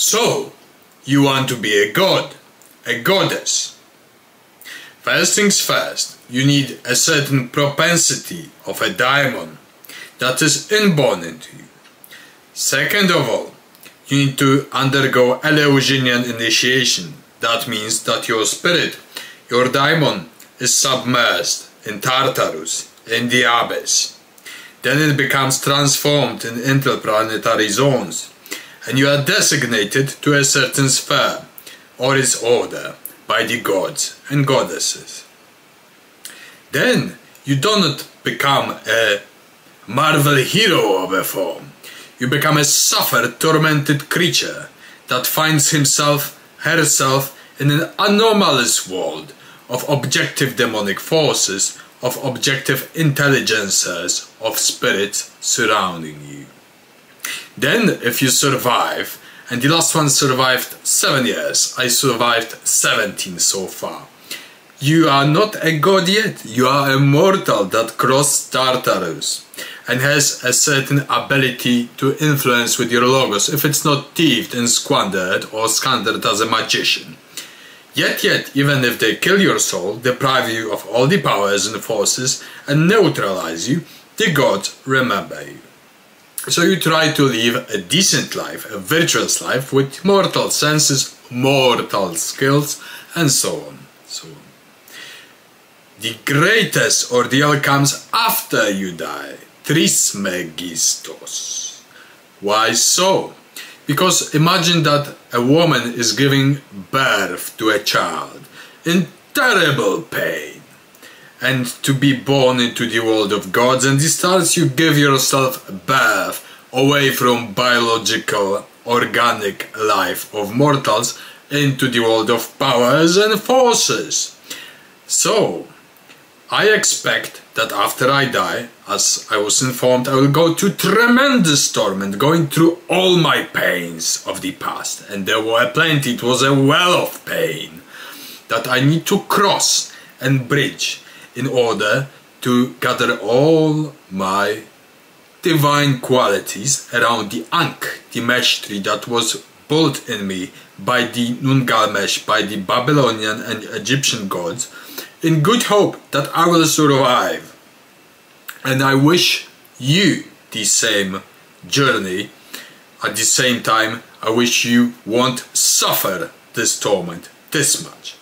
So, you want to be a god, a goddess. First things first, you need a certain propensity of a daimon that is inborn into you. Second of all, you need to undergo Eleusinian initiation. That means that your spirit, your daimon, is submerged in Tartarus, in the abyss. Then it becomes transformed in interplanetary zones and you are designated to a certain sphere or its order by the gods and goddesses. Then you do not become a Marvel hero of a form. You become a suffered, tormented creature that finds himself, herself in an anomalous world of objective demonic forces, of objective intelligences, of spirits surrounding you. Then, if you survive, and the last one survived 7 years, I survived 17 so far. You are not a god yet, you are a mortal that crossed Tartarus and has a certain ability to influence with your logos if it's not thieved and squandered or squandered as a magician. Yet yet, even if they kill your soul, deprive you of all the powers and forces and neutralize you, the gods remember you. So you try to live a decent life, a virtuous life with mortal senses, mortal skills, and so on. So on. The greatest ordeal comes after you die. Trismegistos. Why so? Because imagine that a woman is giving birth to a child in terrible pain and to be born into the world of gods and this starts you give yourself a birth away from biological organic life of mortals into the world of powers and forces. So, I expect that after I die, as I was informed, I will go to tremendous torment, going through all my pains of the past. And there were plenty, it was a well of pain that I need to cross and bridge in order to gather all my divine qualities around the Ankh, the mesh tree that was built in me by the Nungalmesh, by the Babylonian and Egyptian gods, in good hope that I will survive. And I wish you the same journey. At the same time, I wish you won't suffer this torment this much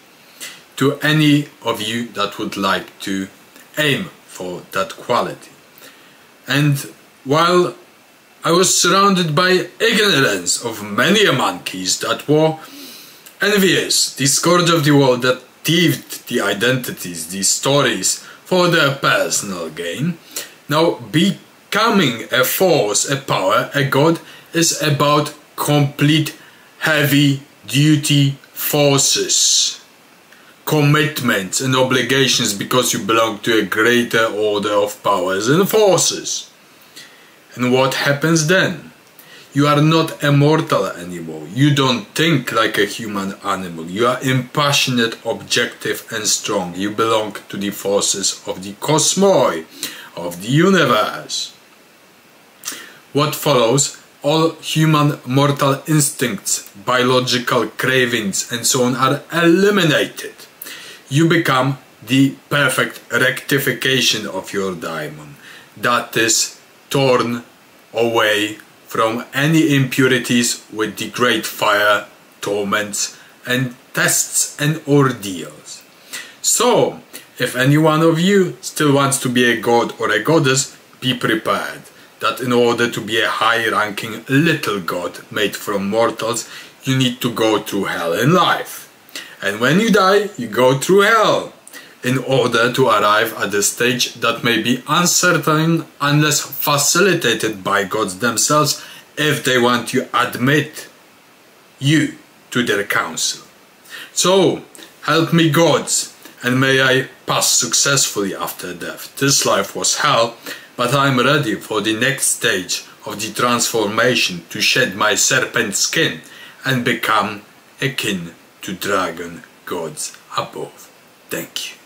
to any of you that would like to aim for that quality. And while I was surrounded by ignorance of many monkeys that were envious, the scourge of the world that thieved the identities, the stories for their personal gain. Now becoming a force, a power, a god is about complete heavy duty forces commitments and obligations because you belong to a greater order of powers and forces. And what happens then? You are not immortal anymore. You don't think like a human animal. You are impassionate, objective and strong. You belong to the forces of the cosmos, of the universe. What follows all human mortal instincts, biological cravings and so on are eliminated you become the perfect rectification of your daimon that is torn away from any impurities with the great fire, torments and tests and ordeals. So, if any one of you still wants to be a god or a goddess, be prepared that in order to be a high-ranking little god made from mortals, you need to go through hell in life. And when you die, you go through hell in order to arrive at the stage that may be uncertain unless facilitated by gods themselves if they want to admit you to their council. So, help me gods, and may I pass successfully after death. This life was hell, but I am ready for the next stage of the transformation to shed my serpent skin and become akin to dragon gods above. Thank you.